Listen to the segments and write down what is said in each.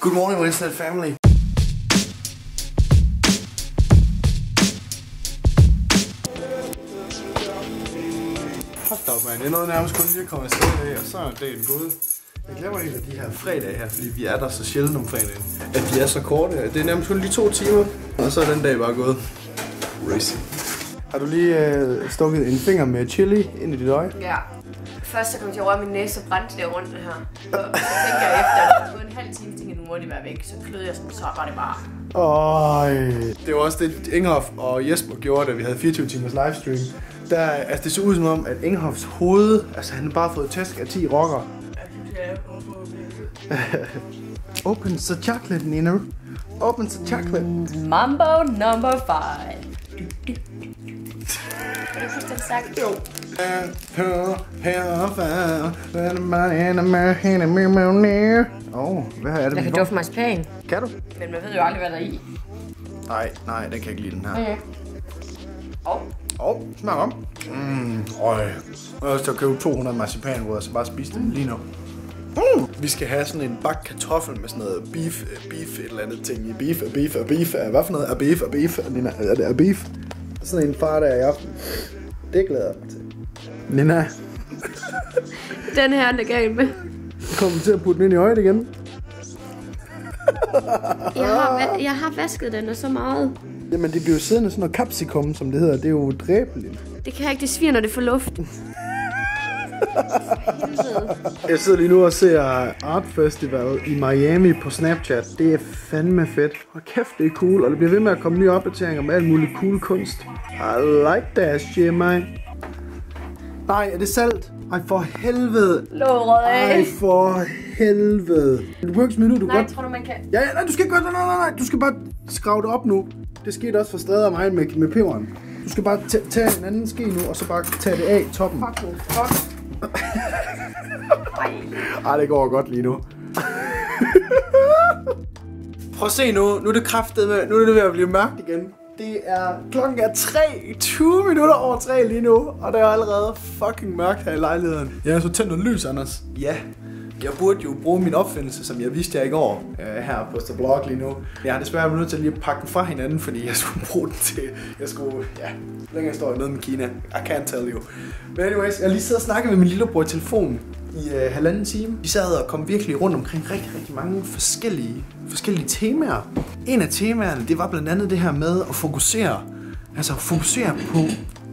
Good morning, Winston family. Hold da op, man. Det er noget nærmest kun lige at komme afsted i dag, og så er dagen gået. Jeg glemmer helt af de her fredage her, fordi vi er der så sjældent om fredagen, at de er så korte. Det er nærmest kun lige to timer, og så er den dag bare gået. Racing. Har du lige øh, stukket en finger med chili ind i dit øje? Ja. Først så kom jeg til min næse og brændte det rundt her. Og så tænkte jeg efter, at på en halv time, tænkte jeg, nu må det være væk. Så kløede jeg sådan, så var det bare. Øj. Det var også det, Inghoff og Jesper gjorde, da vi havde 24 timers livestream. Der, altså, det så ud som om, at Inghoffs hoved, altså han har bare fået tæsk af 10 rocker. Open the chocolate, Nina. Open the chocolate. Mm, mambo number 5 den sang? Jo. Åh, oh, hvad er det, Jeg kan får? dufte marcipan, Kan du? men man ved jo aldrig, hvad der er i. Nej, nej, den kan jeg ikke lide, den her. Okay. Og Åh, oh, smag om. Mm, øj. Jeg har til købe 200 marcipanrødder, så bare spise dem lige nu. Mm. Vi skal have sådan en bak kartoffel med sådan noget beef, øh, beef et eller andet ting i. Beef, øh, beef, øh, beef. øh, Hvad for noget? Er beef, er beef? Er er er beef? Sådan en far der i aften. Det glæder jeg mig til. Nina, den her er galt med. kommer til at putte den ind i øjet igen? Jeg har, jeg har vasket den og så meget. Jamen, det bliver jo siddende sådan noget capsicum, som det hedder. Det er jo dræbeligt. Det kan jeg ikke, det sviger, når det får luft. Jeg sidder lige nu og ser Art Festival i Miami på Snapchat. Det er fandme fedt. Og kæft, det er cool. Og det bliver ved med at komme nye opdateringer om alt muligt cool kunst. I like that shit, man. Nej, er det salt? Ej, for helvede. Låret Ej, af. for helvede. Du behøver ikke smide nu, du Nej, godt... tror du, man kan... Ja, ja, nej, du skal ikke gøre det. Nej, nej, nej. Du skal bare skrave det op nu. Det skete også for Stræder og mig med, med peberen. Du skal bare ta- tage en anden ske nu, og så bare tage det af i toppen. Fucking fuck. Ej. Det går godt lige nu. Prøv at se nu. Nu er det kraftet med. Nu er det ved at blive mørkt igen. Det er klokken er 3, 20 minutter over 3 lige nu, og det er allerede fucking mørkt her i lejligheden. Jeg har så tændt noget lys, Anders. Ja, jeg burde jo bruge min opfindelse, som jeg vidste jeg i går øh, her på The Blog lige nu. Jeg har desværre været nødt til lige at pakke den fra hinanden, fordi jeg skulle bruge den til, jeg skulle, ja, længere står jeg nede med Kina. I can't tell you. Men anyways, jeg lige sidder og snakker med min lillebror i telefonen i øh, halvanden time. Vi sad og kom virkelig rundt omkring rigtig, rigtig mange forskellige, forskellige temaer. En af temaerne, det var blandt andet det her med at fokusere, altså fokusere på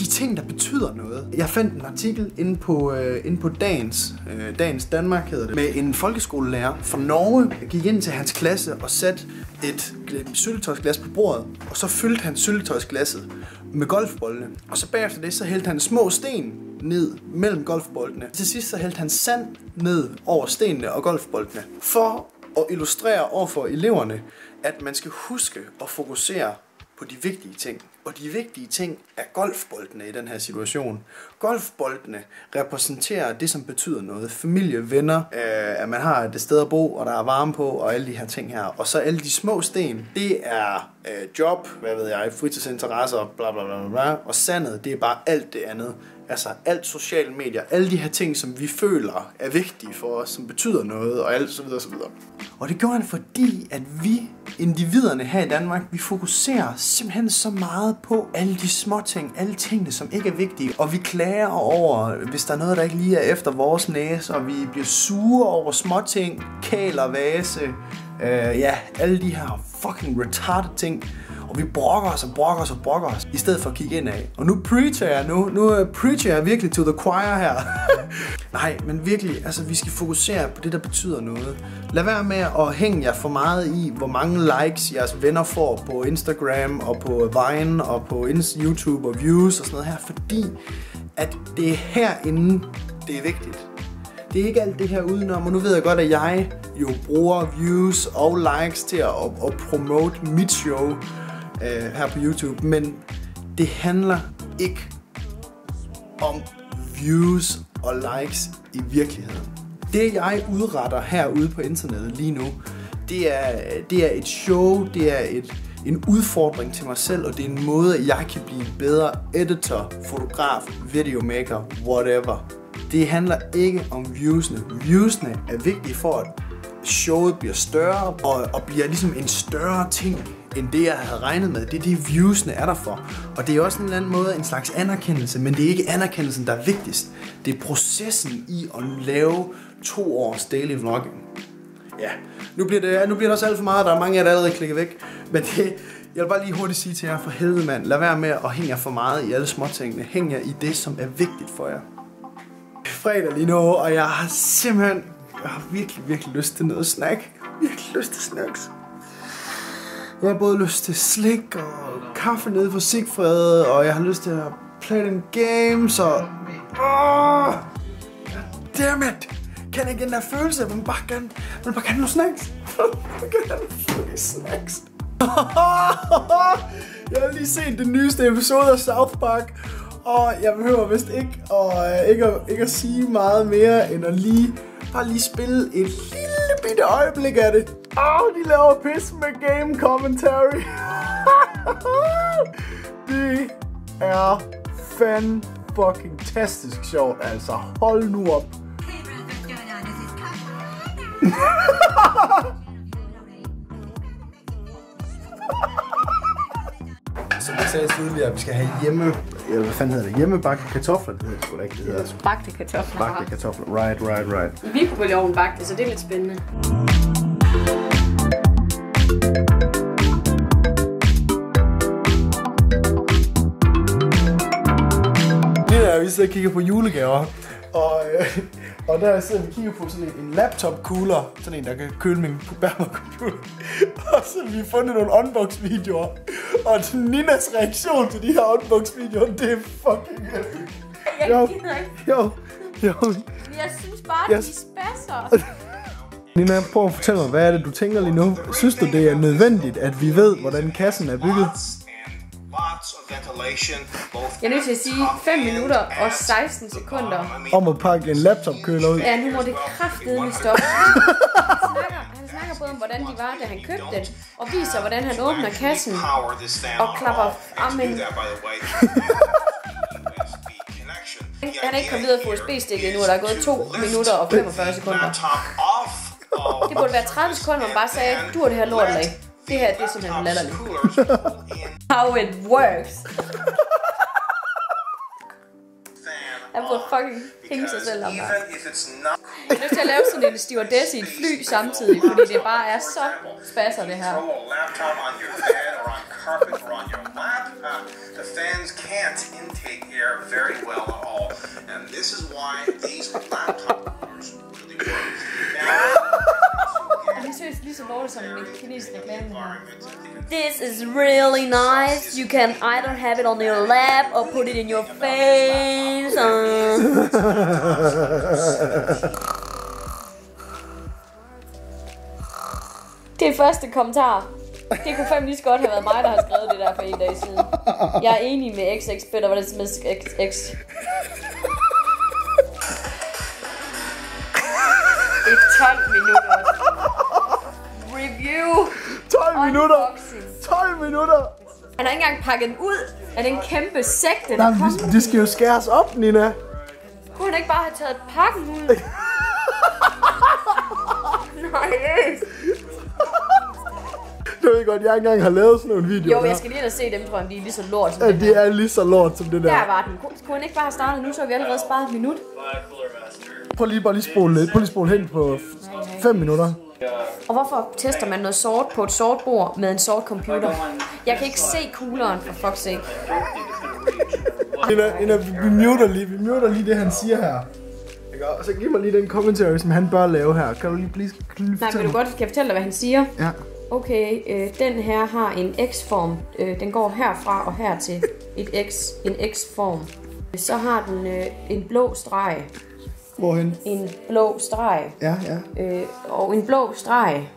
de ting, der betyder noget. Jeg fandt en artikel inde på, øh, inde på Dagens, øh, Dagens Danmark hedder det, med en folkeskolelærer fra Norge. Jeg gik ind til hans klasse og satte et syltetøjsglas på bordet, og så fyldte han syltetøjsglasset med golfboldene. Og så bagefter det, så hældte han små sten ned mellem golfboldene. Til sidst så hældte han sand ned over stenene og golfboldene. For at illustrere overfor eleverne, at man skal huske at fokusere på de vigtige ting. Og de vigtige ting er golfboldene i den her situation. Golfboldene repræsenterer det, som betyder noget. Familie, venner, øh, at man har et sted at bo, og der er varme på, og alle de her ting her. Og så alle de små sten, det er øh, job, hvad ved jeg, fritidsinteresser, bla bla bla bla. Og sandet, det er bare alt det andet. Altså alt sociale medier, alle de her ting, som vi føler er vigtige for os, som betyder noget, og alt så videre, så videre. Og det gjorde han, fordi at vi, individerne her i Danmark, vi fokuserer simpelthen så meget på alle de små ting, alle tingene, som ikke er vigtige. Og vi klager over, hvis der er noget, der ikke lige er efter vores næse, og vi bliver sure over små ting, kæler, vase, øh, ja, alle de her fucking retarded ting. Og vi brokker os og brokker os og brokker os, i stedet for at kigge ind af. Og nu preacher jeg, nu, nu øh, preacher jeg virkelig to the choir her. Nej, men virkelig, altså vi skal fokusere på det, der betyder noget. Lad være med at hænge jer for meget i, hvor mange likes jeres venner får på Instagram og på Vine og på YouTube og views og sådan noget her, fordi at det er herinde, det er vigtigt. Det er ikke alt det her udenom, og nu ved jeg godt, at jeg jo bruger views og likes til at, at, at promote mit show øh, her på YouTube, men det handler ikke om views og likes i virkeligheden. Det jeg udretter herude på internettet lige nu, det er, det er et show, det er et, en udfordring til mig selv, og det er en måde, at jeg kan blive en bedre editor, fotograf, videomaker, whatever. Det handler ikke om viewsene. Viewsene er vigtige for, at showet bliver større, og, og bliver ligesom en større ting, end det, jeg havde regnet med. Det er det, viewsene er der for. Og det er også en eller anden måde en slags anerkendelse, men det er ikke anerkendelsen, der er vigtigst. Det er processen i at lave to års daily vlogging. Ja, nu bliver det, nu bliver det også alt for meget, der er mange af jer, der allerede klikker væk. Men det, jeg vil bare lige hurtigt sige til jer, for helvede mand, lad være med at hænge jer for meget i alle småtingene. Hæng jer i det, som er vigtigt for jer. Fredag lige nu, og jeg har simpelthen, jeg har virkelig, virkelig lyst til noget snack. Virkelig lyst til snacks. Jeg har både lyst til slik og kaffe nede for Sigfred, og jeg har lyst til at play den games, og... Oh, Dammit! Kan jeg ikke den der følelse, at man bare kan, man bare kan nogle snacks? man kan nogle snacks. jeg har lige set den nyeste episode af South Park, og jeg behøver vist ikke at, ikke, at, ikke at sige meget mere, end at lige, bare lige spille et lille bitte øjeblik af det. Åh, oh, de laver pis med game commentary. det er fan fucking tastisk sjovt, altså. Hold nu op. Som jeg sagde tidligere, at vi skal have hjemme... Eller hvad fanden hedder det? Hjemmebagte kartofler. Det hedder sgu da ikke, det hedder. Bagte kartofler. Bagte kartofler. Right, right, right. I mikrobølgeovnen bagte, så det er lidt spændende. Lige der, vi sidder og kigger på julegaver. Og, øh, og der sidder vi og kigger på sådan en, en laptop cooler, sådan en, der kan køle min computer. Og så har vi fundet nogle unbox-videoer. Og Ninas reaktion til de her unbox-videoer, det er fucking epic. Jeg Jo. gider ikke. Jo, jo. Jeg synes bare, yes. de spasser. Nina, prøv at fortælle mig, hvad er det, du tænker lige nu? Synes du, det er nødvendigt, at vi ved, hvordan kassen er bygget? Jeg er nødt til at sige 5 minutter og 16 sekunder. Om at pakke en laptop-køler ud. Ja, nu må det kraftedeme stoppe. Han snakker, han snakker både om, hvordan de var, da han købte den, og viser, hvordan han åbner kassen. Og klapper armen. Han er ikke kommet videre på USB-stikket endnu, og der er gået to 2 lift minutter og 45 sekunder. laptop Det burde være 30 sekunder, man bare sagde, du det her lort af. Det her, det er simpelthen latterligt. How it works. Han burde fucking hænge sig selv om not Jeg er nødt til at lave sådan en stewardess i et fly samtidig, fordi det bare er så spasser det her. throw a laptop on your bed or on carpet or on your lap, the fans can't intake air very well at all. And this is why reklame? This is really nice. You can either have it on your lap or put it in your face. Uh. Det er første kommentar. Det kunne fandme lige så godt have været mig, der har skrevet det der for en dag siden. Jeg er enig med XX Better, hvad det med XX. Det er 12 minutter. Review. 12 minutter! Unboxing. 12 minutter! Han har ikke engang pakket den ud af den kæmpe sæk, den Nej, det, det skal jo skæres op, Nina. Kunne han ikke bare have taget pakken ud? Nej, Du ved godt, jeg ikke engang har lavet sådan nogle videoer Jo, jeg skal lige ind og se dem, tror jeg, de er lige så lort som Ja, det er lige så lort som det Der der. var den. Kunne, han ikke bare have startet nu, så har vi allerede sparet et minut? Prøv lige bare lige spole lidt. Prøv lige spole hen på 5 minutter. Og hvorfor tester man noget sort på et sort bord med en sort computer? Jeg kan ikke se kugleren, for fuck's sake. Nina, Nina, vi, muter lige, vi muter lige det, han siger her. Ikke? Og så giv mig lige den commentary, som han bør lave her. Kan du lige please kan Nej, vil du godt kan jeg fortælle dig, hvad han siger? Ja. Okay, øh, den her har en X-form. Øh, den går herfra og hertil. Et X, en X-form. Så har den øh, en blå streg. Hvorhen? En blå streg. Ja, ja. Øh, og en blå streg.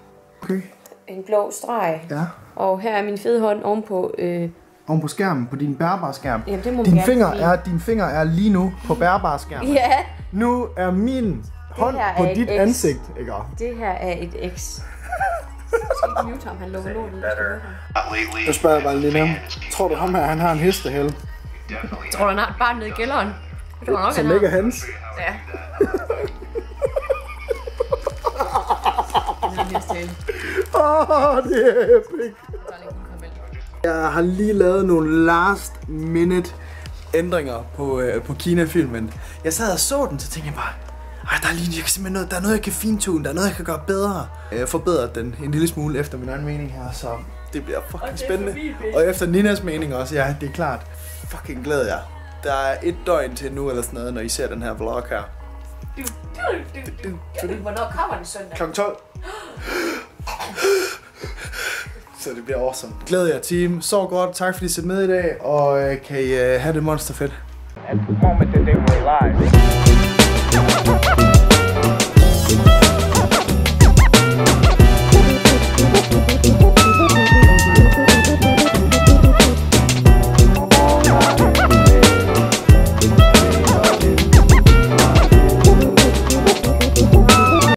Okay. En blå streg. Ja. Og her er min fede hånd ovenpå. Øh, Oven på skærmen, på din bærbare skærm. jamen, det må Din finger, er, din finger er lige nu på bærbare skærm. sige. Ja, Nu er min hånd på er et dit X. ansigt, ikke? det her er et X. Ham, han lukker lortet. lately. Jeg spørger bare lige ham. Tror du ham her, han har en hestehæl, Tror du, han har et barn nede i kælderen? Det jeg nok, som ikke er hans? Ja. Åh, oh, det er epic. Jeg har lige lavet nogle last minute ændringer på, øh, på Kina-filmen. Jeg sad og så den, så tænkte jeg bare, ej, der er, lige, jeg kan simpelthen noget, der er noget, jeg kan fintune, der er noget, jeg kan gøre bedre. Jeg forbedret den en lille smule efter min egen mening her, så det bliver fucking spændende. Og efter Ninas mening også, ja, det er klart. Fucking glæder jeg. Der er et døgn til nu eller sådan noget, når I ser den her vlog her. Du, du, du, du. Hvornår kommer den søndag? Kl. 12. Så det bliver awesome. Glæder jer team. Så godt. Tak fordi I set med i dag. Og øh, kan I øh, have det monster fedt. At the moment that they were alive.